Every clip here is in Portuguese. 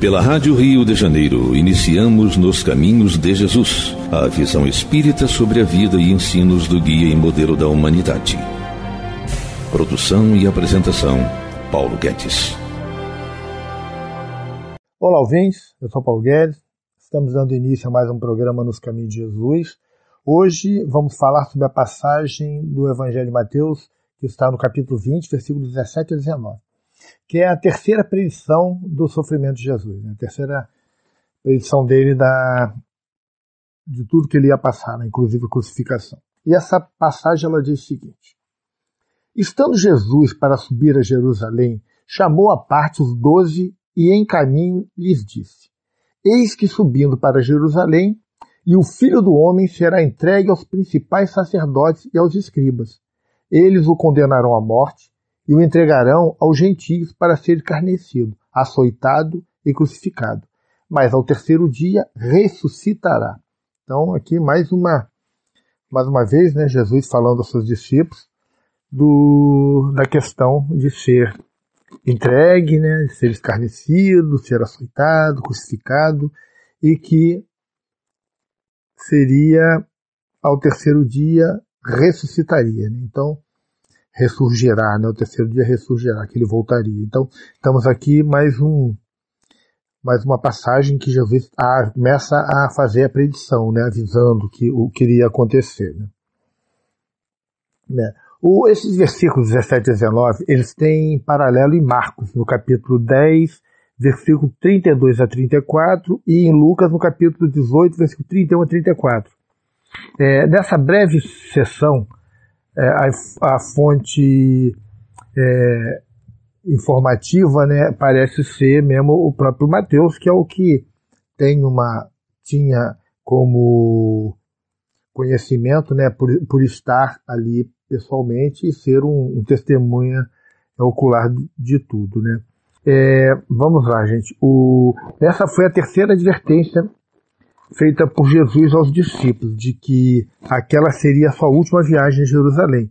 Pela Rádio Rio de Janeiro, iniciamos Nos Caminhos de Jesus, a visão espírita sobre a vida e ensinos do guia e modelo da humanidade. Produção e apresentação, Paulo Guedes. Olá, ouvintes. Eu sou Paulo Guedes. Estamos dando início a mais um programa Nos Caminhos de Jesus. Hoje vamos falar sobre a passagem do Evangelho de Mateus, que está no capítulo 20, versículos 17 a 19 que é a terceira predição do sofrimento de Jesus, né? a terceira predição dele da, de tudo que ele ia passar, né? inclusive a crucificação. E essa passagem ela diz o seguinte: Estando Jesus para subir a Jerusalém, chamou à parte os doze e em caminho lhes disse: Eis que subindo para Jerusalém, e o filho do homem será entregue aos principais sacerdotes e aos escribas. Eles o condenarão à morte e o entregarão aos gentios para ser carnecido, açoitado e crucificado. Mas ao terceiro dia ressuscitará. Então, aqui mais uma, mais uma vez, né, Jesus falando aos seus discípulos do, da questão de ser entregue, né, de ser escarnecido, ser açoitado, crucificado, e que seria ao terceiro dia ressuscitaria. Né? Então, ressurgirá, né? O terceiro dia ressurgirá, que ele voltaria. Então, estamos aqui mais um mais uma passagem que Jesus começa a fazer a predição, né? Avisando que o que iria acontecer, né? né? O, esses versículos 17 e 19, eles têm paralelo em Marcos, no capítulo 10, versículo 32 a 34, e em Lucas, no capítulo 18, versículo 31 a 34. É, nessa breve sessão, a, a, fonte é, informativa né, parece ser mesmo o próprio Mateus, que é o que tem uma tinha como conhecimento né, por, por estar ali pessoalmente e ser um, um testemunha ocular de tudo. Né? É, vamos lá, gente. O, essa foi a terceira advertência feita por Jesus aos discípulos, de que aquela seria a sua última viagem a Jerusalém.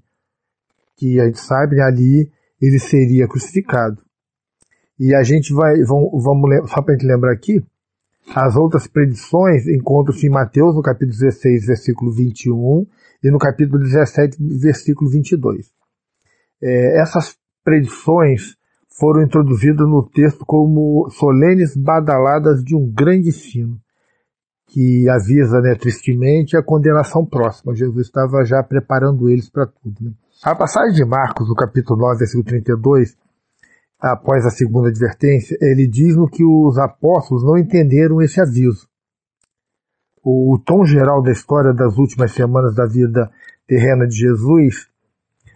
Que a gente sabe, né, ali ele seria crucificado. E a gente vai, vamos, vamos só para a gente lembrar aqui, as outras predições encontram-se em Mateus, no capítulo 16, versículo 21, e no capítulo 17, versículo 22. É, essas predições foram introduzidas no texto como solenes badaladas de um grande sino que avisa, né, tristemente, a condenação próxima. Jesus estava já preparando eles para tudo. Né? A passagem de Marcos, no capítulo 9, versículo 32, após a segunda advertência, ele diz no que os apóstolos não entenderam esse aviso. O tom geral da história das últimas semanas da vida terrena de Jesus,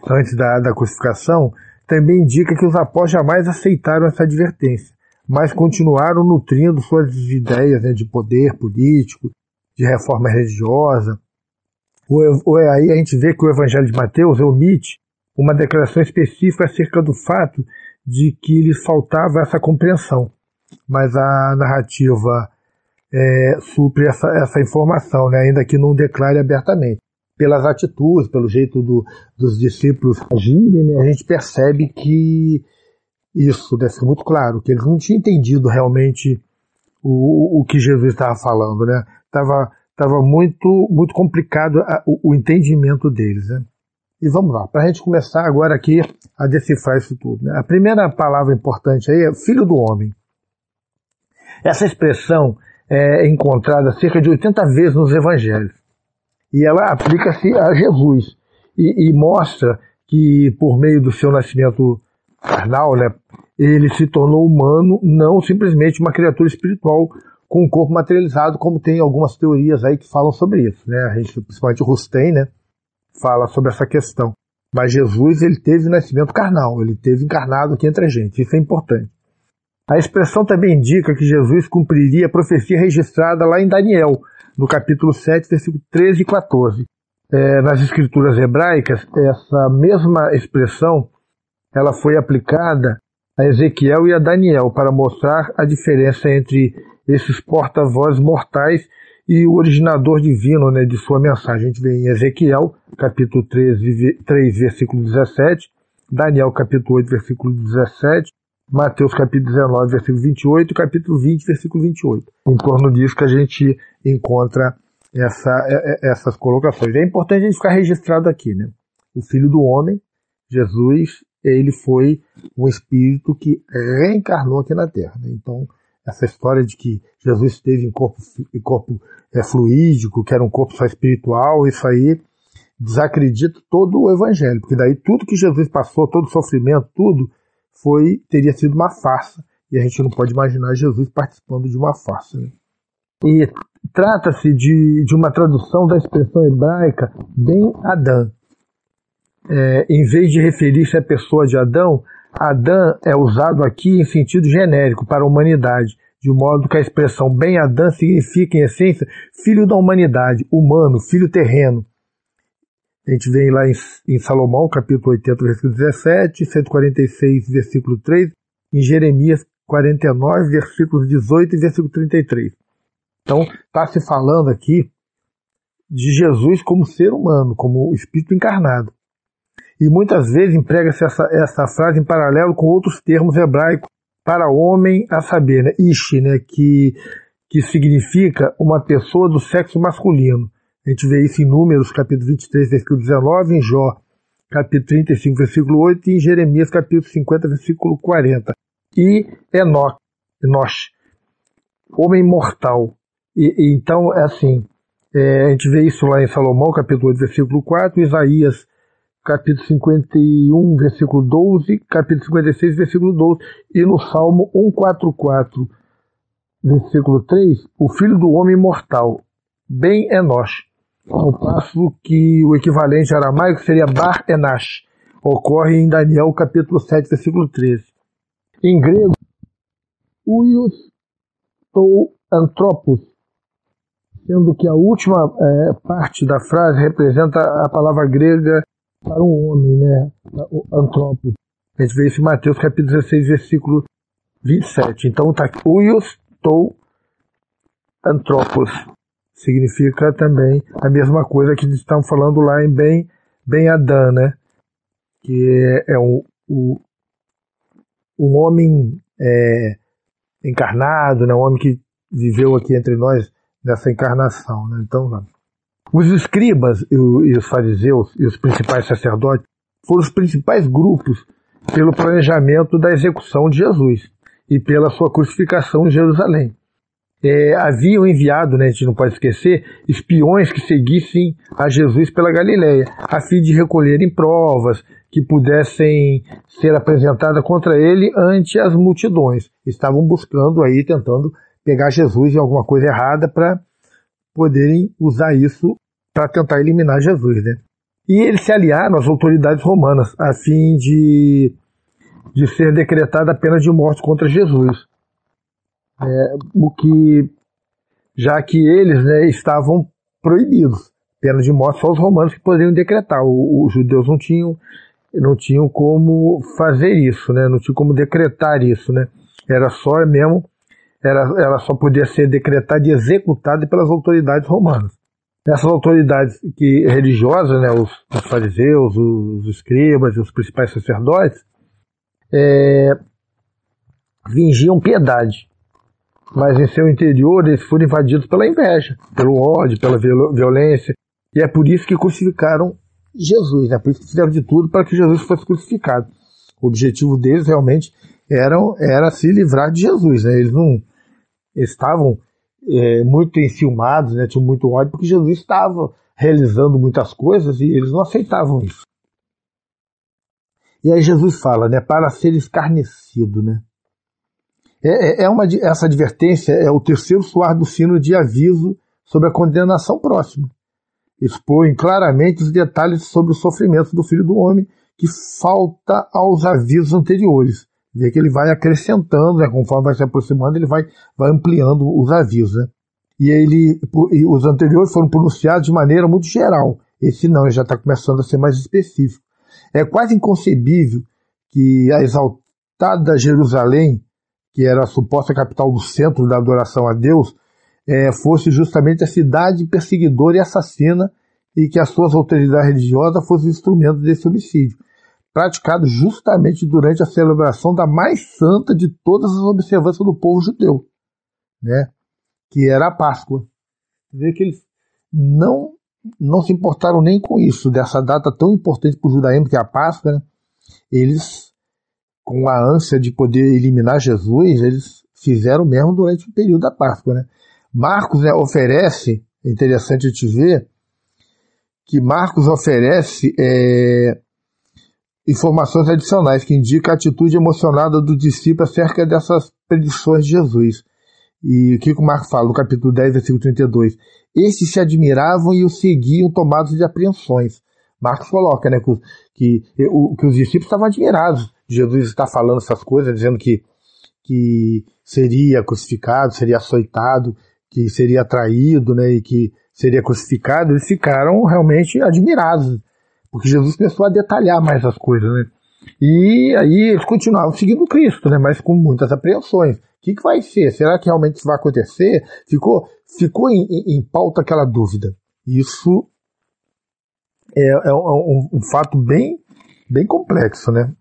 antes da, da crucificação, também indica que os apóstolos jamais aceitaram essa advertência mas continuaram nutrindo suas ideias né, de poder político, de reforma religiosa. O, aí a gente vê que o Evangelho de Mateus omite uma declaração específica acerca do fato de que lhes faltava essa compreensão, mas a narrativa é, supre essa, essa informação, né, ainda que não declare abertamente. Pelas atitudes, pelo jeito do, dos discípulos agirem, né, a gente percebe que isso deve ser muito claro, que eles não tinham entendido realmente o, o que Jesus estava falando, né? Tava, tava muito, muito complicado a, o, o, entendimento deles, né? E vamos lá, para a gente começar agora aqui a decifrar isso tudo. Né? A primeira palavra importante aí é filho do homem. Essa expressão é encontrada cerca de 80 vezes nos evangelhos. E ela aplica-se a Jesus. E, e mostra que por meio do seu nascimento carnal, né, ele se tornou humano, não simplesmente uma criatura espiritual com um corpo materializado, como tem algumas teorias aí que falam sobre isso, né? A gente, principalmente o Rustem, né, fala sobre essa questão. Mas Jesus, ele teve nascimento carnal, ele teve encarnado aqui entre a gente, isso é importante. A expressão também indica que Jesus cumpriria a profecia registrada lá em Daniel, no capítulo 7, versículo 13 e 14. É, nas escrituras hebraicas, essa mesma expressão ela foi aplicada a Ezequiel e a Daniel para mostrar a diferença entre esses porta-vozes mortais e o originador divino né, de sua mensagem. A gente vê em Ezequiel, capítulo 13, 3, versículo 17, Daniel, capítulo 8, versículo 17, Mateus capítulo 19, versículo 28 e capítulo 20, versículo 28. Em torno disso que a gente encontra essa, é, é, essas colocações. É importante a gente ficar registrado aqui, né? O Filho do Homem, Jesus, ele foi um espírito que reencarnou aqui na Terra. Né? Então, essa história de que Jesus esteve em corpo, em corpo é, fluídico, que era um corpo só espiritual, isso aí desacredita todo o evangelho, porque daí tudo que Jesus passou, todo o sofrimento, tudo, foi teria sido uma farsa. E a gente não pode imaginar Jesus participando de uma farsa. Né? E trata-se de, de uma tradução da expressão hebraica Ben Adão. É, em vez de referir-se à pessoa de Adão, Adão é usado aqui em sentido genérico para a humanidade, de modo que a expressão Ben Adão significa, em essência, filho da humanidade, humano, filho terreno. A gente vem lá em, em Salomão, capítulo 80, versículo 17, 146, versículo 3, em Jeremias 49, versículos 18 e versículo 33. Então, está se falando aqui de Jesus como ser humano, como espírito encarnado. E muitas vezes emprega-se essa, essa frase em paralelo com outros termos hebraicos para homem, a saber, né? Ishi, né? que, que significa uma pessoa do sexo masculino. A gente vê isso em Números, capítulo 23, versículo 19, em Jó, capítulo 35, versículo 8, e em Jeremias, capítulo 50, versículo 40. E Enoch, Enoch homem mortal. E, e então, é assim, é, a gente vê isso lá em Salomão, capítulo 8, versículo 4, Isaías, capítulo 51, versículo 12, capítulo 56, versículo 12, e no Salmo 144, versículo 3, o filho do homem mortal, bem Enoch ao passo que o equivalente aramaico seria Bar Enash, ocorre em Daniel capítulo 7, versículo 13. Em grego, Uios ou Antropos, sendo que a última é, parte da frase representa a palavra grega para um homem, né? O antropos. A gente vê isso em Mateus capítulo 16, versículo 27. Então está Uios ou Antropos significa também a mesma coisa que estão falando lá em Ben, ben Adã, né? Que é, é um, um, um homem é, encarnado, né? um homem que viveu aqui entre nós nessa encarnação. Né? Então, lá. Os escribas e, os fariseus e os principais sacerdotes foram os principais grupos pelo planejamento da execução de Jesus e pela sua crucificação em Jerusalém é, haviam enviado, né, a gente não pode esquecer, espiões que seguissem a Jesus pela Galileia, a fim de recolherem provas que pudessem ser apresentadas contra ele ante as multidões. Estavam buscando aí, tentando pegar Jesus em alguma coisa errada para poderem usar isso para tentar eliminar Jesus, né? E eles se aliaram às autoridades romanas a fim de, de ser decretada a pena de morte contra Jesus é, o que já que eles né, estavam proibidos, pena de morte só os romanos que poderiam decretar, os judeus não tinham não tinham como fazer isso, né? Não tinham como decretar isso, né? Era só mesmo, era, ela só podia ser decretada e executada pelas autoridades romanas. Essas autoridades que religiosas, né, os, os fariseus, os, escribas e os principais sacerdotes, é, fingiam piedade mas em seu interior eles foram invadidos pela inveja, pelo ódio, pela violência, e é por isso que crucificaram Jesus, né? por isso que fizeram de tudo para que Jesus fosse crucificado. O objetivo deles realmente era, era se livrar de Jesus, né? eles não estavam é, muito enciumados, né? tinham muito ódio, porque Jesus estava realizando muitas coisas e eles não aceitavam isso. E aí Jesus fala, né, para ser escarnecido, né? É, é, é uma, essa advertência é o terceiro soar do sino de aviso sobre a condenação próxima. Expõe claramente os detalhes sobre o sofrimento do Filho do Homem, que falta aos avisos anteriores. Vê que ele vai acrescentando, né, conforme vai se aproximando, ele vai, vai ampliando os avisos. Né? E, ele, e os anteriores foram pronunciados de maneira muito geral. Esse não, já está começando a ser mais específico. É quase inconcebível que a exaltada Jerusalém que era a suposta capital do centro da adoração a Deus, é, fosse justamente a cidade perseguidora e assassina e que as suas autoridades religiosas fossem instrumentos desse homicídio. Praticado justamente durante a celebração da mais santa de todas as observâncias do povo judeu, né? que era a Páscoa. Vê que eles não, não se importaram nem com isso, dessa data tão importante para o judaísmo, que é a Páscoa. Né? Eles, com a ânsia de poder eliminar Jesus, eles fizeram mesmo durante o período da Páscoa. Né? Marcos né, oferece, é interessante te ver, que Marcos oferece é, informações adicionais que indicam a atitude emocionada do discípulo acerca dessas predições de Jesus. E o que o Marcos fala no capítulo 10, versículo 32? Estes se admiravam e o seguiam tomados de apreensões. Marcos coloca né, que, que, que os discípulos estavam admirados. Jesus está falando essas coisas, dizendo que, que seria crucificado, seria açoitado, que seria traído né, e que seria crucificado. Eles ficaram realmente admirados porque Jesus começou a detalhar mais as coisas, né? E aí eles continuavam seguindo Cristo, né? Mas com muitas apreensões. O que, que vai ser? Será que realmente isso vai acontecer? Ficou, ficou em, em, em pauta aquela dúvida. Isso é, é um, um, fato bem, bem complexo, né?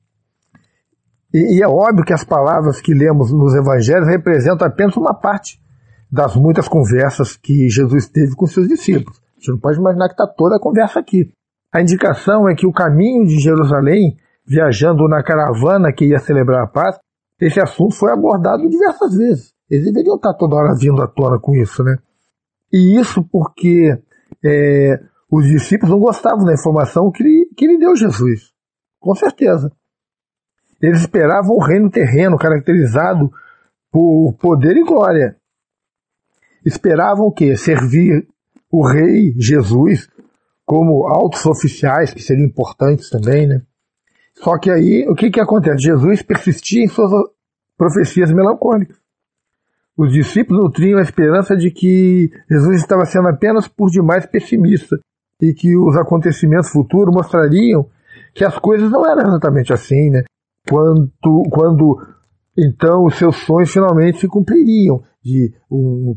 E, e, é óbvio que as palavras que lemos nos evangelhos representam apenas uma parte das muitas conversas que Jesus teve com seus discípulos. A gente não pode imaginar que está toda a conversa aqui. A indicação é que o caminho de Jerusalém, viajando na caravana que ia celebrar a paz, esse assunto foi abordado diversas vezes. Eles deveriam estar toda hora vindo à tona com isso, né? E isso porque é, os discípulos não gostavam da informação que lhe, que lhe deu Jesus. Com certeza. Eles esperavam o reino terreno caracterizado por poder e glória. Esperavam o quê? Servir o rei Jesus como altos oficiais, que seriam importantes também, né? Só que aí, o que que acontece? Jesus persistia em suas profecias melancólicas. Os discípulos nutriam a esperança de que Jesus estava sendo apenas por demais pessimista e que os acontecimentos futuros mostrariam que as coisas não eram exatamente assim, né? Quando, quando então os seus sonhos finalmente se cumpririam de um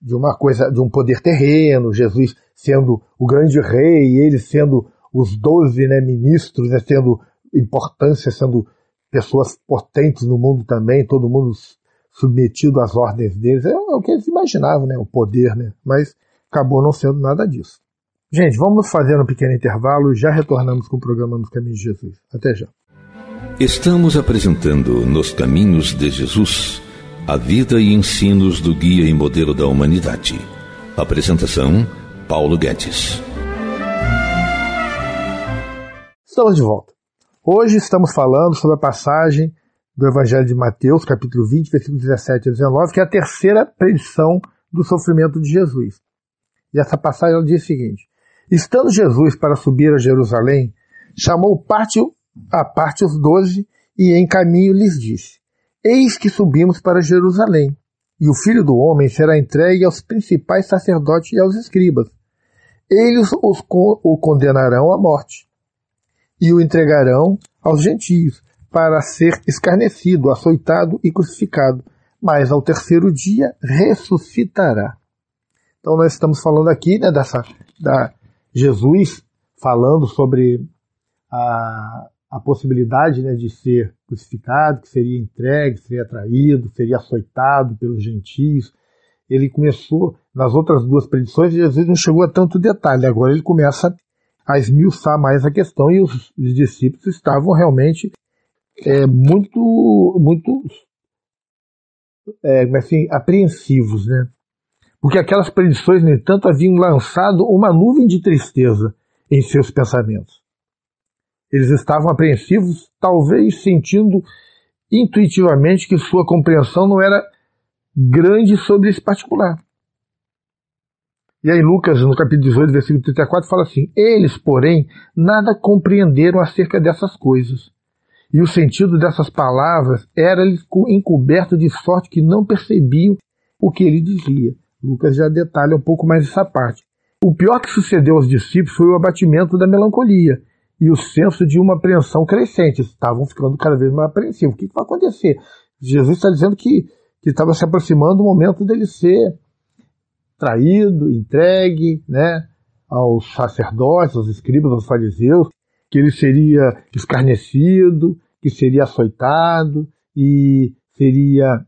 de uma coisa, de um poder terreno, Jesus sendo o grande rei, e eles sendo os doze né, ministros, né, tendo importância, sendo pessoas potentes no mundo também, todo mundo submetido às ordens deles. É, é o que eles imaginavam, né, o poder, né? Mas acabou não sendo nada disso. Gente, vamos fazer um pequeno intervalo e já retornamos com o programa Nos Caminhos de Jesus. Até já. Estamos apresentando Nos Caminhos de Jesus a vida e ensinos do guia e modelo da humanidade. Apresentação: Paulo Guedes. Estamos de volta. Hoje estamos falando sobre a passagem do Evangelho de Mateus, capítulo 20, versículos 17 a 19, que é a terceira predição do sofrimento de Jesus. E essa passagem ela diz o seguinte: Estando Jesus para subir a Jerusalém, chamou parte a parte os doze e em caminho lhes disse: Eis que subimos para Jerusalém, e o filho do homem será entregue aos principais sacerdotes e aos escribas. Eles os, o condenarão à morte, e o entregarão aos gentios, para ser escarnecido, açoitado e crucificado, mas ao terceiro dia ressuscitará. Então nós estamos falando aqui né, dessa da Jesus falando sobre a, a possibilidade né, de ser crucificado, que seria entregue, seria traído, seria açoitado pelos gentios. Ele começou, nas outras duas predições, Jesus não chegou a tanto detalhe, agora ele começa a esmiuçar mais a questão e os, os discípulos estavam realmente é, muito, muito é, assim, apreensivos, né? Porque aquelas predições, no entanto, haviam lançado uma nuvem de tristeza em seus pensamentos. Eles estavam apreensivos, talvez sentindo intuitivamente que sua compreensão não era grande sobre esse particular. E aí Lucas, no capítulo 18, versículo 34, fala assim: Eles, porém, nada compreenderam acerca dessas coisas. E o sentido dessas palavras era-lhes encoberto de sorte que não percebiam o que ele dizia. Lucas já detalha um pouco mais essa parte. O pior que sucedeu aos discípulos foi o abatimento da melancolia e o senso de uma apreensão crescente. Estavam ficando cada vez mais apreensivos. O que, que vai acontecer? Jesus está dizendo que, que estava se aproximando o momento dele ser traído, entregue né, aos sacerdotes, aos escribas, aos fariseus. que ele seria escarnecido, que seria açoitado e seria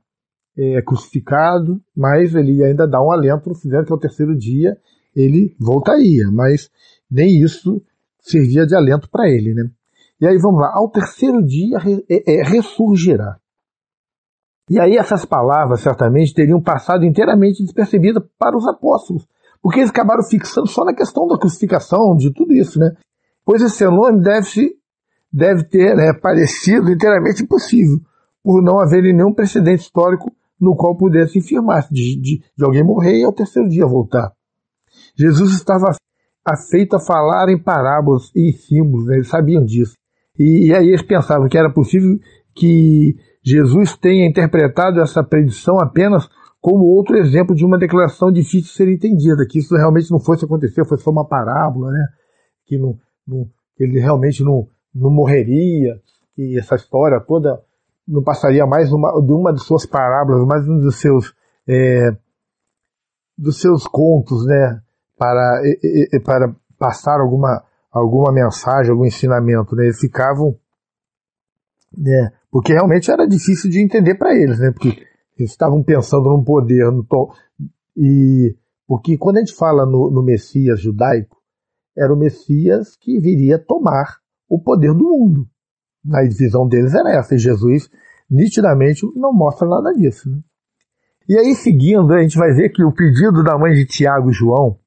é, crucificado, mas ele ainda dá um alento fizeram que ao terceiro dia ele voltaria, mas nem isso servia de alento para ele, né? E aí vamos lá, ao terceiro dia é, é, ressurgirá. E aí essas palavras certamente teriam passado inteiramente despercebidas para os apóstolos, porque eles acabaram fixando só na questão da crucificação, de tudo isso, né? Pois esse nome deve, deve ter né, parecido inteiramente impossível, por não haver nenhum precedente histórico no qual pudesse afirmar de, de, de alguém morrer e ao terceiro dia voltar. Jesus estava afeito a falar em parábolas e símbolos, né? eles sabiam disso. E, e aí eles pensavam que era possível que Jesus tenha interpretado essa predição apenas como outro exemplo de uma declaração difícil de ser entendida, que isso realmente não fosse acontecer, foi só uma parábola, né? que, não, não, ele realmente não, não morreria, que essa história toda não passaria mais uma, de uma de suas parábolas, mais um dos seus é, dos seus contos, né, para para passar alguma alguma mensagem, algum ensinamento, né? Eles ficavam, né? Porque realmente era difícil de entender para eles, né? Porque eles estavam pensando num poder, no to... e porque quando a gente fala no, no Messias judaico, era o Messias que viria tomar o poder do mundo. A visão deles era essa, e Jesus nitidamente não mostra nada disso. Né? E aí, seguindo, a gente vai ver que o pedido da mãe de Tiago e João,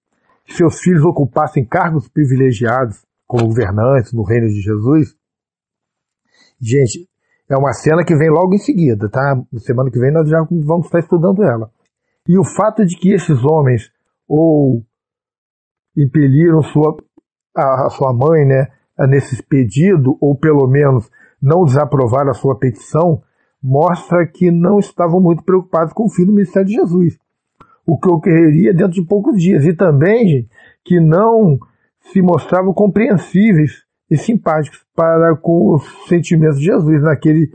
que seus filhos ocupassem cargos privilegiados como governantes no reino de Jesus, gente, é uma cena que vem logo em seguida, tá? Na semana que vem nós já vamos estar estudando ela. E o fato de que esses homens ou impeliram sua, a, a sua mãe, né, nesse pedido, ou pelo menos não desaprovar a sua petição, mostra que não estavam muito preocupados com o fim do ministério de Jesus. O que ocorreria dentro de poucos dias. E também, gente, que não se mostravam compreensíveis e simpáticos para com os sentimentos de Jesus naquele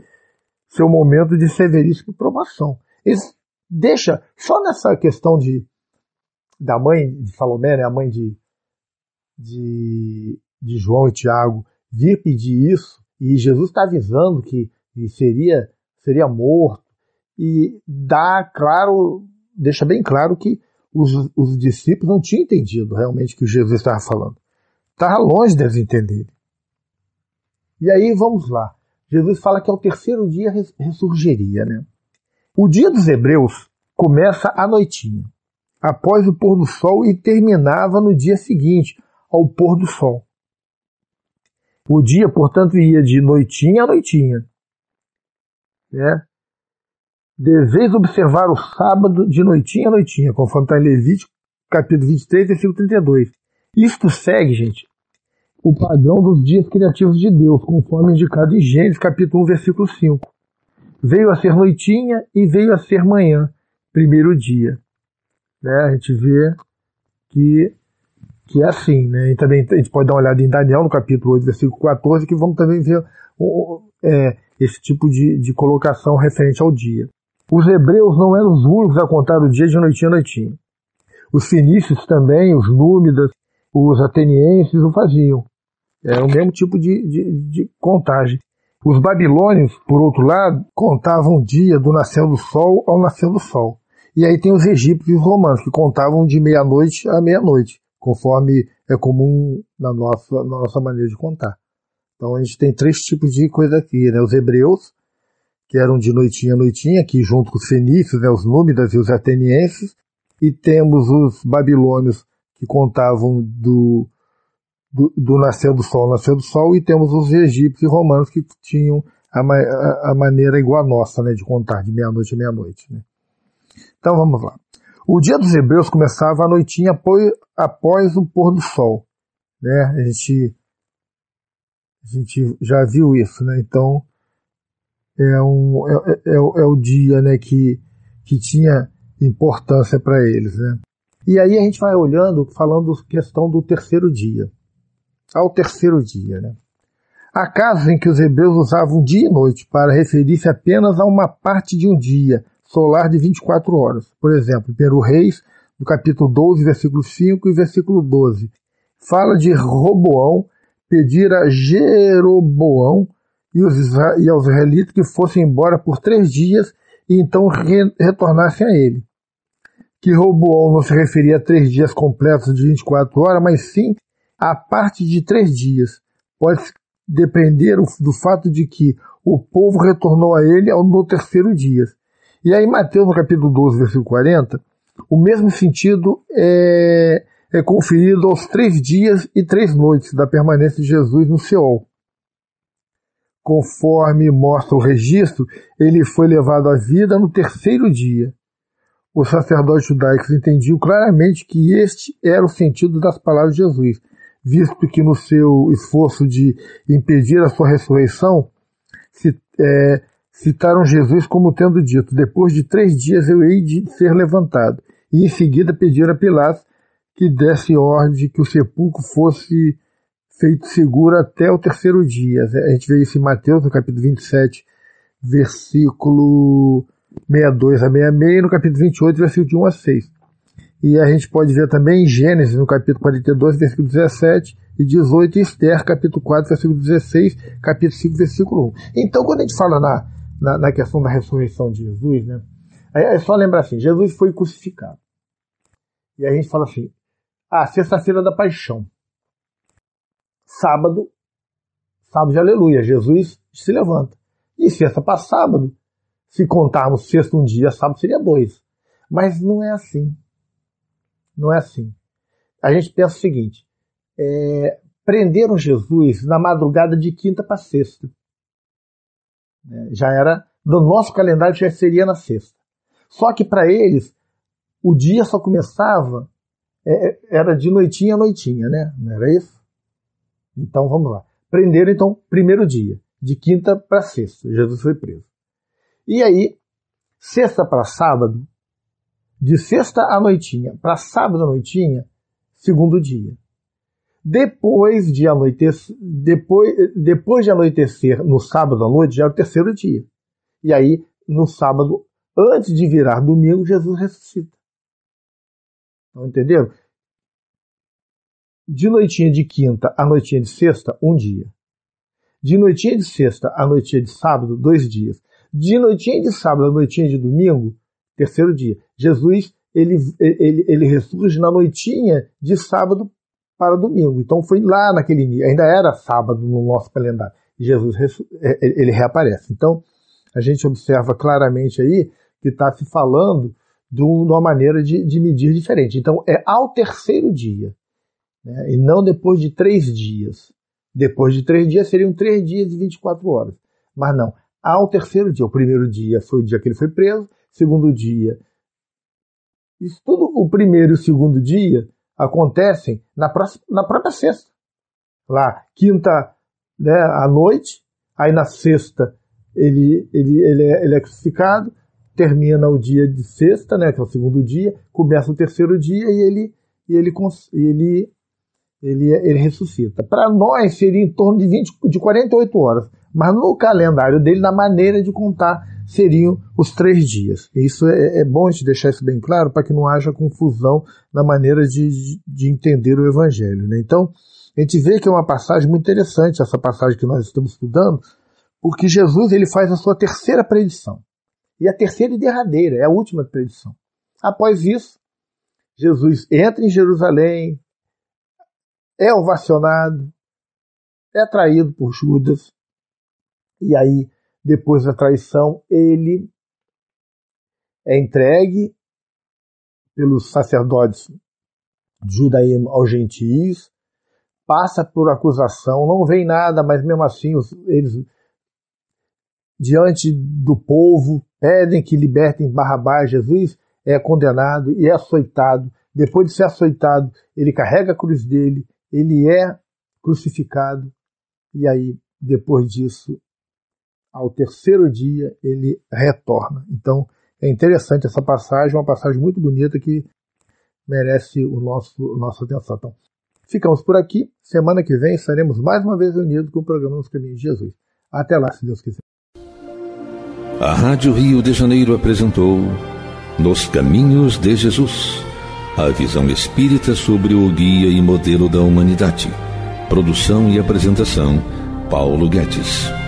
seu momento de severíssima provação. Eles deixa só nessa questão de da mãe de Salomé, né, a mãe de, de, de João e Tiago, vir pedir isso, e Jesus está avisando que seria, seria morto. E dá claro, deixa bem claro que os, os discípulos não tinham entendido realmente o que Jesus estava falando. Estava longe deles entenderem. E aí vamos lá. Jesus fala que ao terceiro dia ressurgiria, né? O dia dos hebreus começa à noitinha, após o pôr do sol e terminava no dia seguinte, ao pôr do sol. O dia, portanto, ia de noitinha a noitinha. Né? Deveis observar o sábado de noitinha a noitinha, conforme está em Levítico, capítulo 23, versículo 32. Isto segue, gente, o padrão dos dias criativos de Deus, conforme indicado em Gênesis, capítulo 1, versículo 5. Veio a ser noitinha e veio a ser manhã, primeiro dia. Né? A gente vê que que é assim, né? E também a gente pode dar uma olhada em Daniel, no capítulo 8, versículo 14, que vamos também ver o, é, esse tipo de, de colocação referente ao dia. Os hebreus não eram os únicos a contar o dia de noitinha a noitinha. Os fenícios também, os númidas, os atenienses o faziam. É o mesmo tipo de, de, de contagem. Os babilônios, por outro lado, contavam o dia do nascer do sol ao nascer do sol. E aí tem os egípcios e os romanos, que contavam de meia-noite a meia-noite conforme é comum na nossa, na nossa maneira de contar. Então a gente tem três tipos de coisa aqui, né? Os hebreus, que eram de noitinha a noitinha, aqui junto com os fenícios, né? os númidas e os atenienses, e temos os babilônios, que contavam do, do, do nascer do sol nascer do sol, e temos os egípcios e romanos, que tinham a, a, maneira igual a nossa, né? de contar, de meia-noite a meia-noite. Né? Então vamos lá. O dia dos hebreus começava à noitinha após, após o pôr do sol. Né? A, gente, a gente já viu isso, né? Então é, um, é, é, é, é o dia né, que, que tinha importância para eles. Né? E aí a gente vai olhando, falando questão do terceiro dia. Ao terceiro dia. Né? Há casos em que os hebreus usavam dia e noite para referir-se apenas a uma parte de um dia, solar de 24 horas. Por exemplo, 1 Reis, no capítulo 12, versículo 5 e versículo 12. Fala de Roboão pedir a Jeroboão e, e aos israelitas que fossem embora por três dias e então re, retornassem a ele. Que Roboão não se referia a três dias completos de 24 horas, mas sim a parte de três dias. Pode depender do fato de que o povo retornou a ele no terceiro dia. E aí, Mateus, no capítulo 12, versículo 40, o mesmo sentido é, é conferido aos três dias e três noites da permanência de Jesus no Seol. Conforme mostra o registro, ele foi levado à vida no terceiro dia. Os sacerdotes judaicos entendiam claramente que este era o sentido das palavras de Jesus, visto que no seu esforço de impedir a sua ressurreição, é, citaram Jesus como tendo dito: Depois de três dias eu hei de ser levantado. E em seguida pediram a Pilatos que desse ordem que o sepulcro fosse feito seguro até o terceiro dia. A gente vê isso em Mateus, no capítulo 27, versículo 62 a 66, e no capítulo 28, versículo de 1 a 6. E a gente pode ver também em Gênesis, no capítulo 42, versículo 17 e 18, e Esther, capítulo 4, versículo 16, capítulo 5, versículo 1. Então, quando a gente fala na, na, na questão da ressurreição de Jesus, né, é só lembrar assim, Jesus foi crucificado. E a gente fala assim, ah, sexta-feira da paixão. Sábado, sábado de aleluia, Jesus se levanta. E sexta para sábado, se contarmos sexta um dia, sábado seria dois. Mas não é assim. Não é assim. A gente pensa o seguinte: é, prenderam Jesus na madrugada de quinta para sexta. É, já era, no nosso calendário já seria na sexta. Só que para eles, o dia só começava, é, é, era de noitinha a noitinha, né? Não era isso? Então vamos lá. Prenderam então primeiro dia, de quinta para sexta. Jesus foi preso. E aí, sexta para sábado, de sexta à noitinha para sábado à noitinha, segundo dia. Depois de anoitecer, depois, depois de anoitecer no sábado à noite, já é o terceiro dia. E aí, no sábado, antes de virar domingo, Jesus ressuscita. Não entenderam? De noitinha de quinta à noitinha de sexta, um dia. De noitinha de sexta à noitinha de sábado, dois dias. De noitinha de sábado à noitinha de domingo, terceiro dia. Jesus, ele, ele, ele ressurge na noitinha de sábado para domingo. Então foi lá naquele dia, ainda era sábado no nosso calendário. Jesus é, ele reaparece. Então a gente observa claramente aí que está se falando de uma maneira de, de, medir diferente. Então é ao terceiro dia, né, e não depois de três dias. Depois de três dias seriam três dias e 24 horas. Mas não, ao terceiro dia. O primeiro dia foi o dia que ele foi preso, segundo dia. Isso tudo, o primeiro e o segundo dia, acontecem na, próxima, na própria sexta. Lá, quinta né, à noite, aí na sexta ele, ele, ele, é, ele é crucificado, termina o dia de sexta, né, que é o segundo dia, começa o terceiro dia e ele, e ele, ele, ele, ele ressuscita. Para nós seria em torno de, 20, de 48 horas, mas no calendário dele, na maneira de contar, seriam os três dias. E isso é, é bom a gente deixar isso bem claro para que não haja confusão na maneira de, de entender o Evangelho. Né? Então, a gente vê que é uma passagem muito interessante, essa passagem que nós estamos estudando, porque Jesus ele faz a sua terceira predição. E a terceira e derradeira, é a última predição. Após isso, Jesus entra em Jerusalém, é ovacionado, é traído por Judas, e aí depois da traição, ele é entregue pelos sacerdotes de judaísmo aos gentios, passa por acusação, não vem nada, mas mesmo assim eles, diante do povo, pedem que libertem Barrabás. Jesus é condenado e é açoitado. Depois de ser açoitado, ele carrega a cruz dele, ele é crucificado, e aí, depois disso, ao terceiro dia ele retorna. Então é interessante essa passagem, uma passagem muito bonita que merece o nosso nossa atenção. Então, ficamos por aqui. Semana que vem estaremos mais uma vez unidos com o programa Nos Caminhos de Jesus. Até lá, se Deus quiser. A Rádio Rio de Janeiro apresentou Nos Caminhos de Jesus, a visão espírita sobre o guia e modelo da humanidade Produção e apresentação: Paulo Guedes.